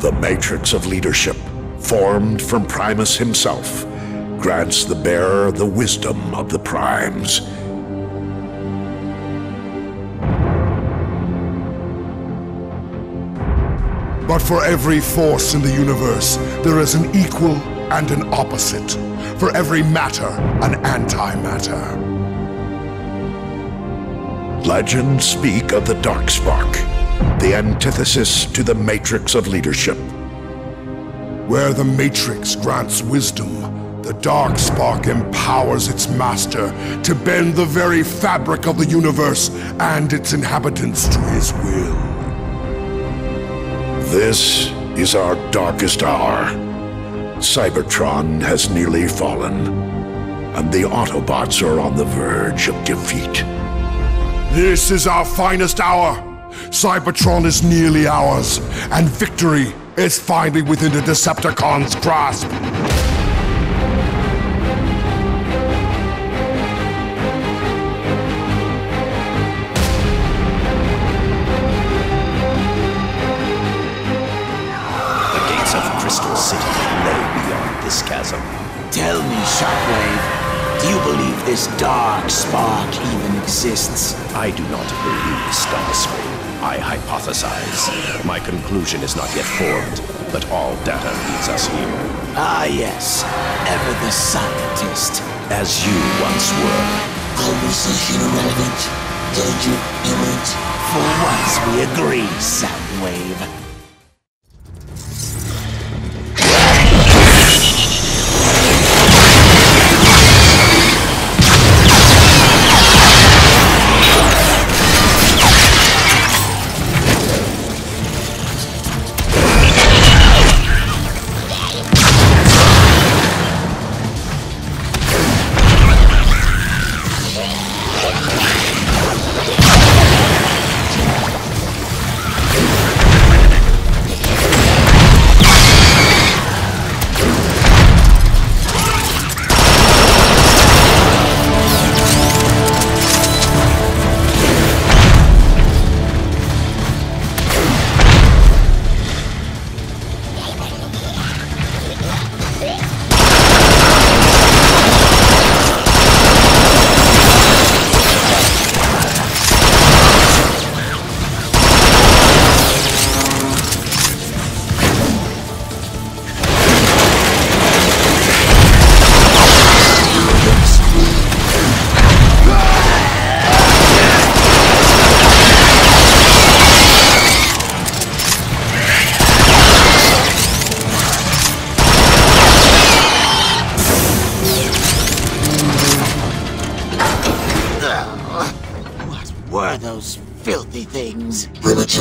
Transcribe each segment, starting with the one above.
The Matrix of Leadership, formed from Primus himself, grants the bearer the wisdom of the Primes. But for every force in the universe, there is an equal and an opposite. For every matter, an antimatter. Legends speak of the Darkspark, the antithesis to the Matrix of Leadership. Where the Matrix grants wisdom, the Darkspark empowers its master to bend the very fabric of the universe and its inhabitants to his will. This is our darkest hour. Cybertron has nearly fallen, and the Autobots are on the verge of defeat. This is our finest hour. Cybertron is nearly ours, and victory is finally within the Decepticons' grasp. The gates of Crystal City lay beyond this chasm. Tell me, Shockwave, do you believe this dark spark even exists? I do not believe Starscream. I hypothesize. My conclusion is not yet formed, but all data leads us here. Ah, yes. Ever the scientist. As you once were. Conversation irrelevant. Danger imminent. For once we agree, Soundwave.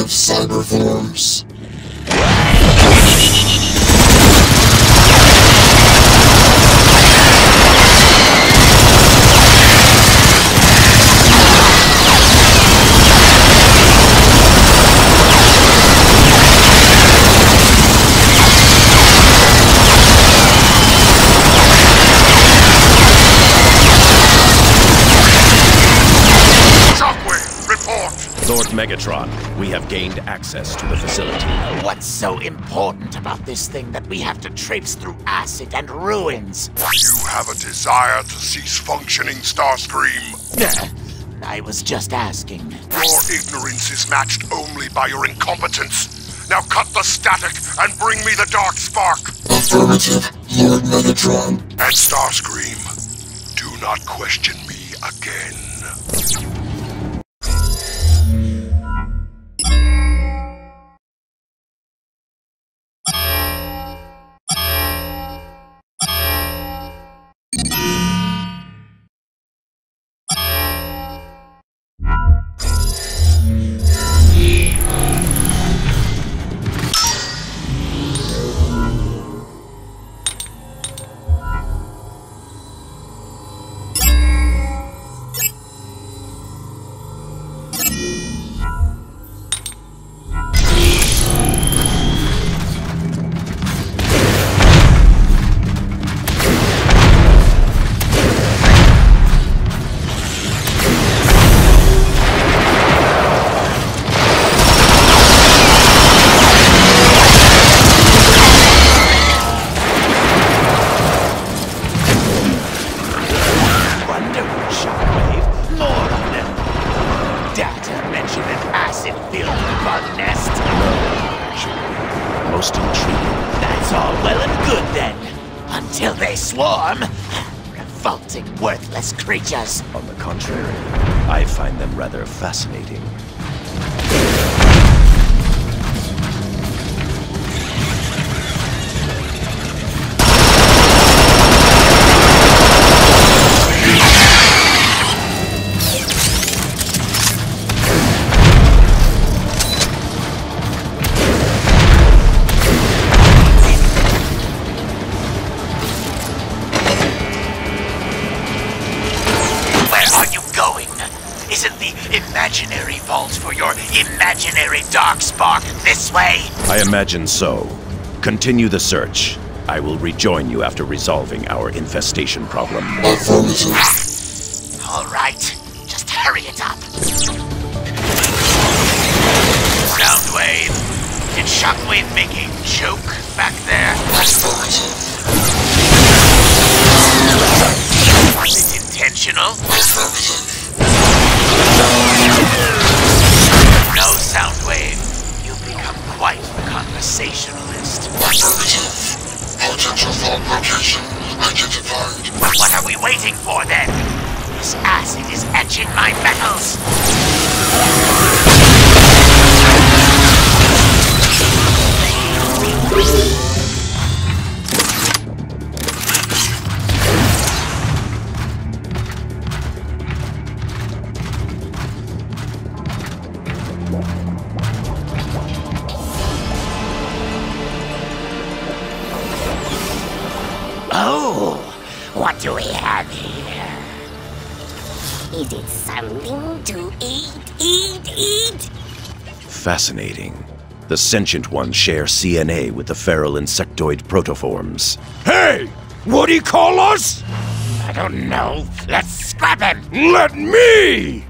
Primitive cyber forms. Shockwave, report! Lord Megatron, we have gained access to the facility. What's so important about this thing that we have to traipse through acid and ruins? You have a desire to cease functioning, Starscream. I was just asking. Your ignorance is matched only by your incompetence. Now cut the static and bring me the Dark Spark! Affirmative, Lord Megatron. And Starscream, do not question me again. That's all well and good then. Until they swarm. Revolting, worthless creatures. On the contrary, I find them rather fascinating. This way? I imagine so. Continue the search. I will rejoin you after resolving our infestation problem. All right, just hurry it up. Soundwave, did Shockwave make a joke back there? Was it intentional? No, Soundwave. Quite the conversationalist. Affirmative. Potential location identified. What are we waiting for then? This acid is etching my metals. Oh, Fascinating. The sentient ones share CNA with the feral insectoid protoforms. Hey! What do you call us? I don't know. Let's scrap him. Let me!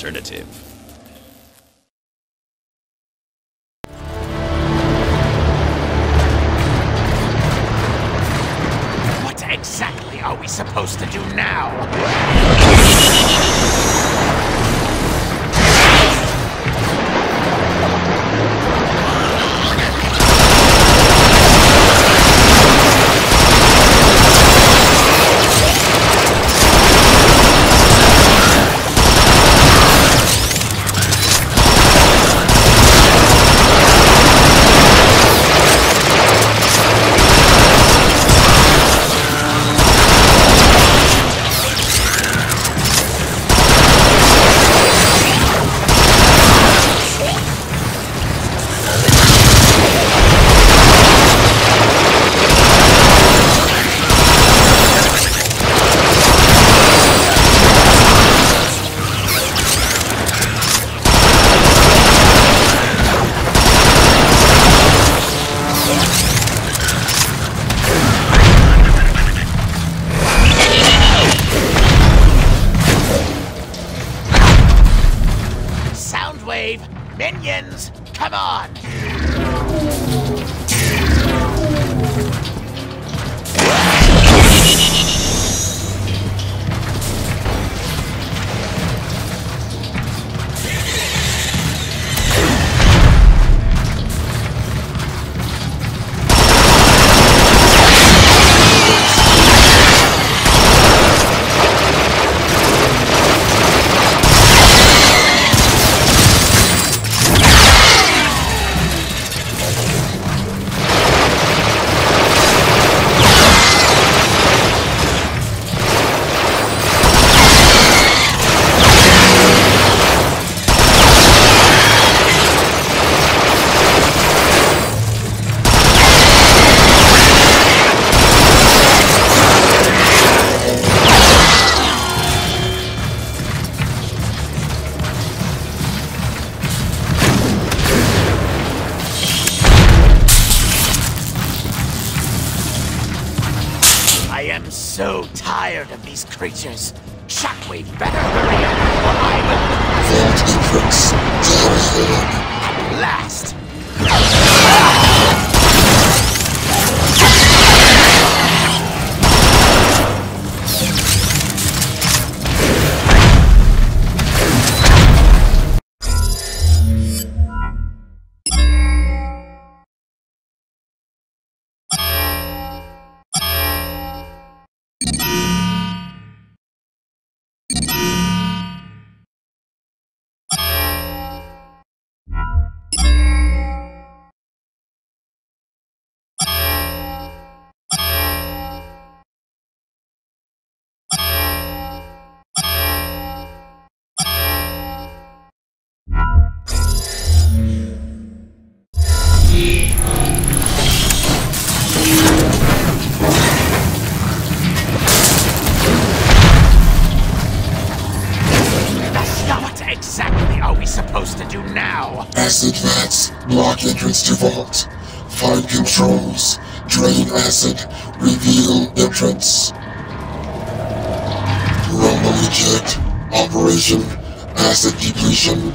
alternative. locked. Find controls. Drain acid. Reveal entrance. Corona eject. Operation. Acid depletion.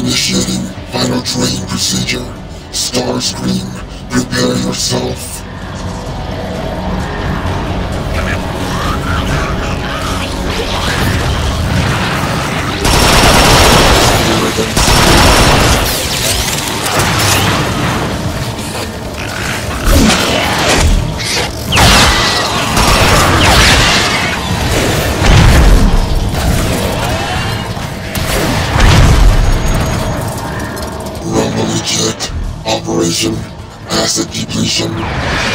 Initiating final drain procedure. Starscream, prepare yourself. Nation.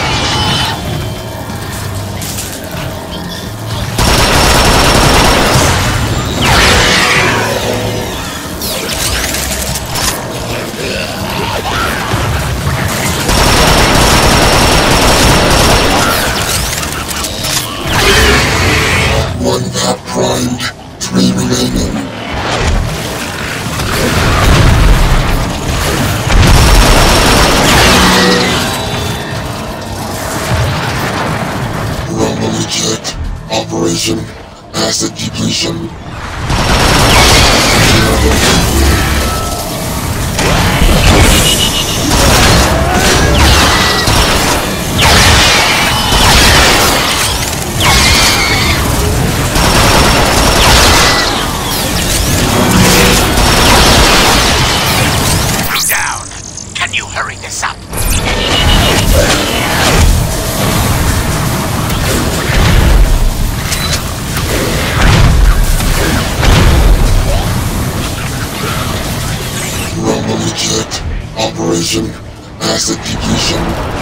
Operation Acid Depletion.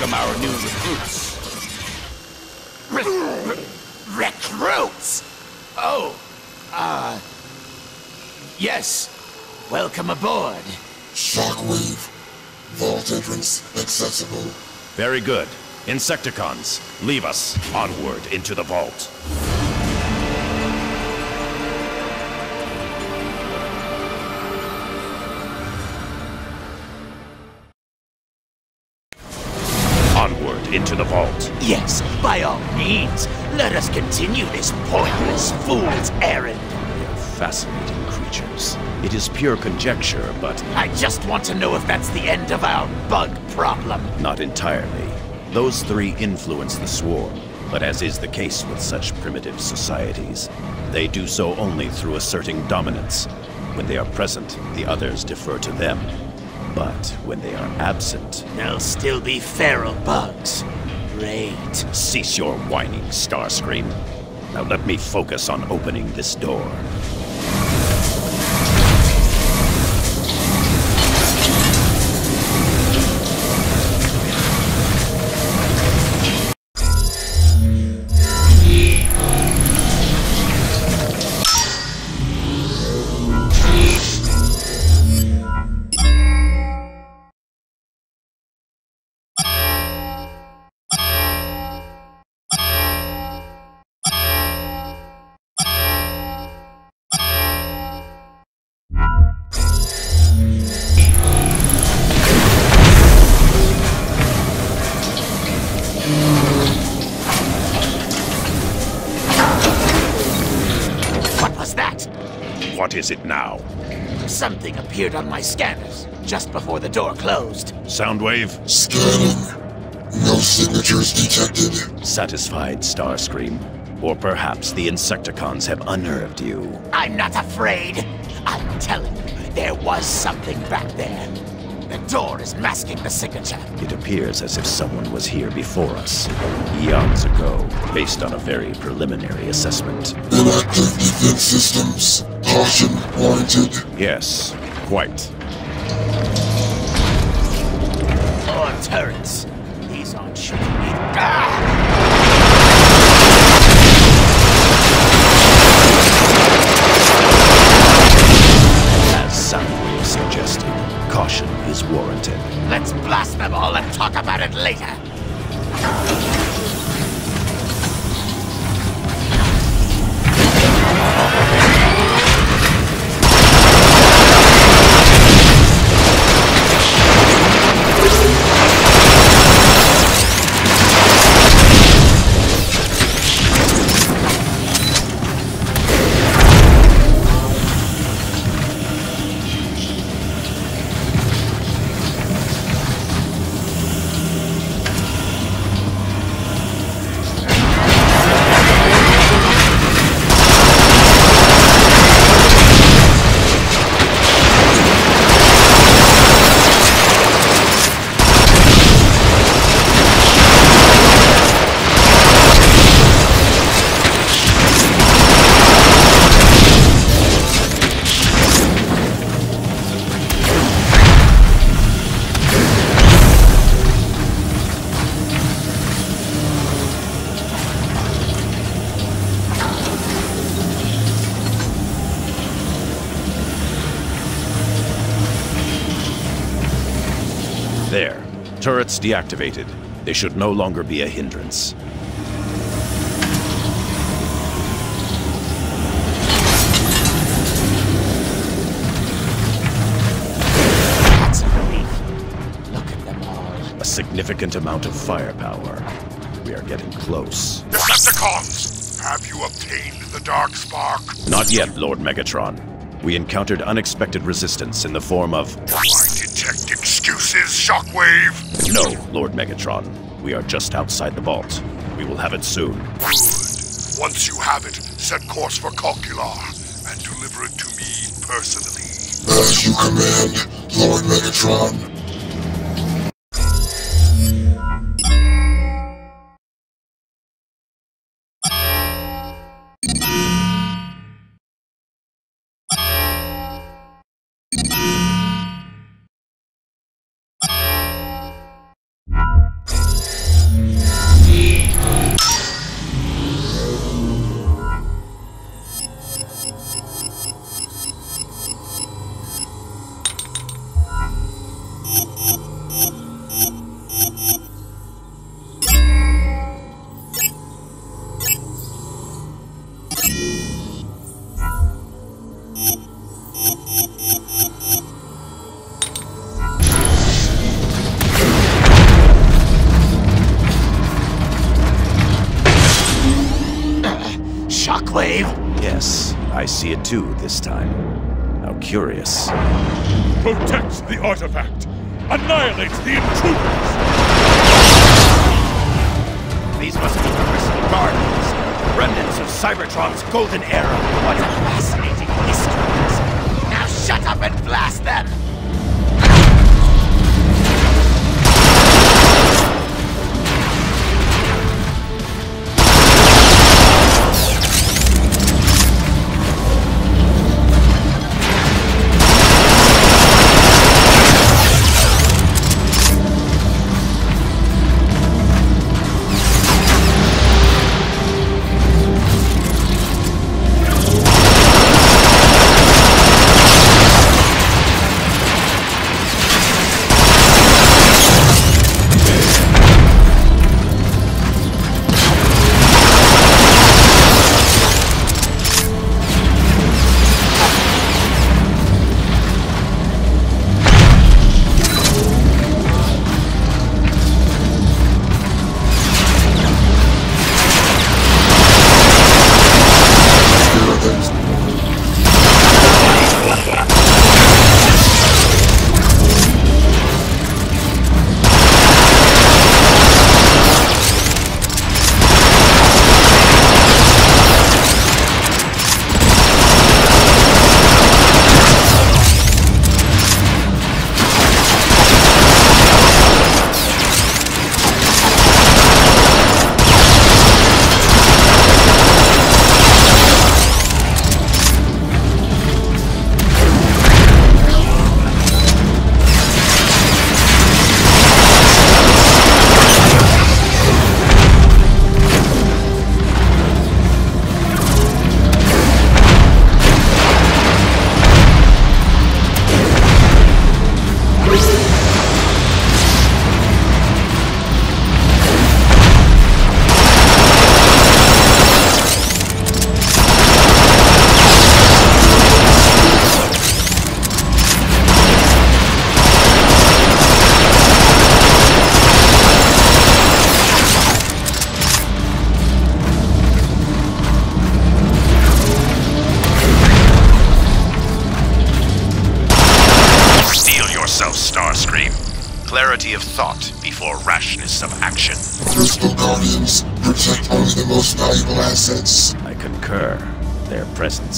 Welcome our new recruits. Recruits! Oh, uh. Yes. Welcome aboard. Shockwave. Vault entrance accessible. Very good. Insecticons, leave us onward into the vault. The vault. Yes, by all means. Let us continue this pointless fool's errand. They are fascinating creatures. It is pure conjecture, but I just want to know if that's the end of our bug problem. not entirely. Those three influence the swarm, but as is the case with such primitive societies, they do so only through asserting dominance. When they are present, the others defer to them. But when they are absent, They'll still be feral bugs. Great. cease your whining, Starscream. Now let me focus on opening this door. What is it now? Something appeared on my scanners just before the door closed. Soundwave? Scanning. No signatures detected. Satisfied, Starscream? Or perhaps the Insecticons have unnerved you. I'm not afraid. I'm telling you, there was something back there. The door is masking the signature. It appears as if someone was here before us, eons ago, based on a very preliminary assessment. Inactive defense systems. Caution warranted. Yes, quite. Or turrets. These aren't shooting me. Ah! Deactivated. They should no longer be a hindrance. That's a relief. Look at them all. A significant amount of firepower. We are getting close. Decepticons! Have you obtained the Dark Spark? Not yet, Lord Megatron. We encountered unexpected resistance in the form of... I detect excuses, Shockwave! No, Lord Megatron. We are just outside the vault. We will have it soon. Good. Once you have it, set course for Calcular and deliver it to me personally. As you command, Lord Megatron. I see it too this time. How curious. Protect the artifact! Annihilate the intruders! These must be the crystal guardians. Remnants of Cybertron's golden era. What a fascinating history. Now shut up and blast them!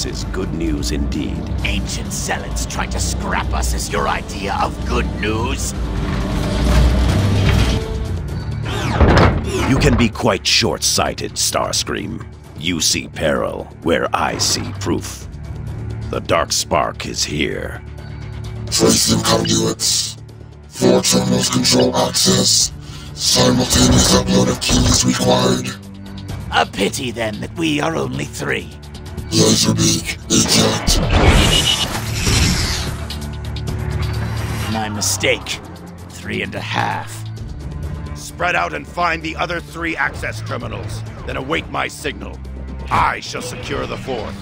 Presence is good news indeed. Ancient zealots trying to scrap us is your idea of good news? You can be quite short-sighted, Starscream. You see peril where I see proof. The Dark Spark is here. Tracing conduits. Four terminals control access. Simultaneous upload of keys required. A pity then that we are only three. Laserbeak, eject. My mistake. Three and a half. Spread out and find the other three access terminals. Then await my signal. I shall secure the fourth.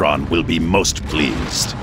Megatron will be most pleased.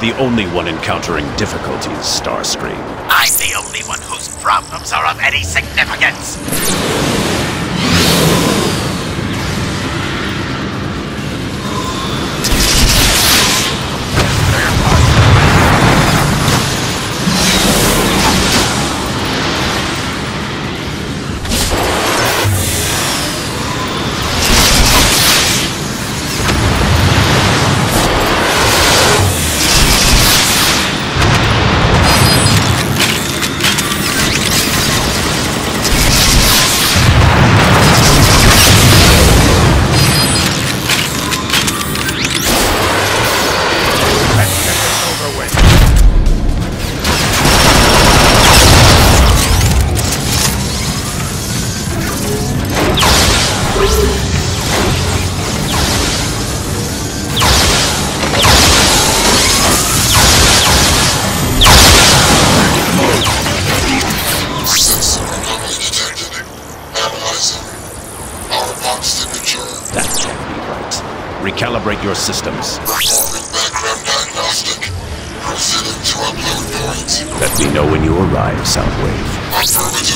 The only one encountering difficulties, Starscream. I'm the only one whose problems are of any significance. Your systems. Performing background diagnostic. Proceeding to upload point. Let me know when you arrive, Soundwave.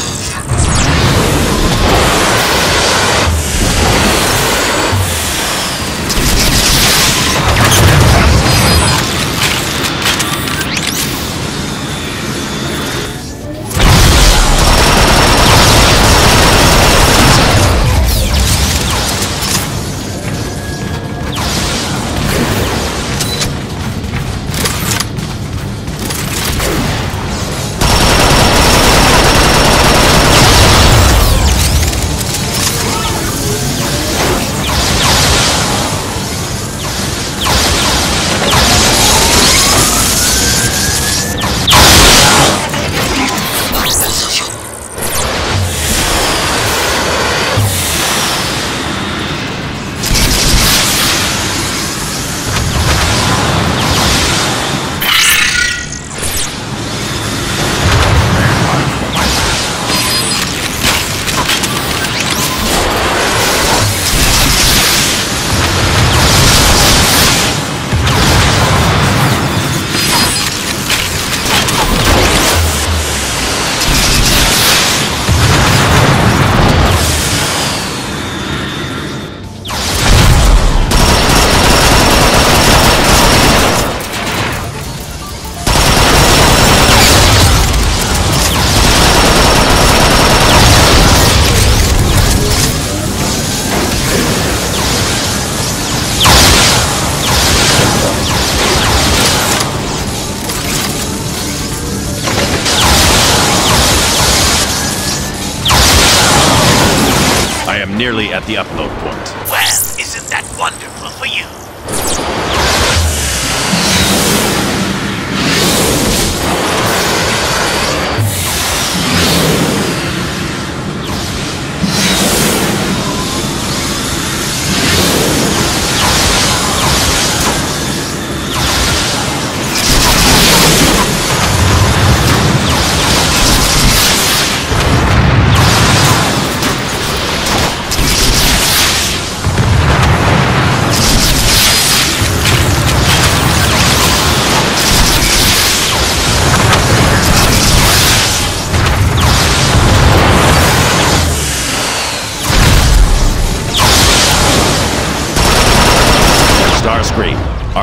nearly at the upload point. Well, isn't that wonderful for you?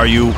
Are you...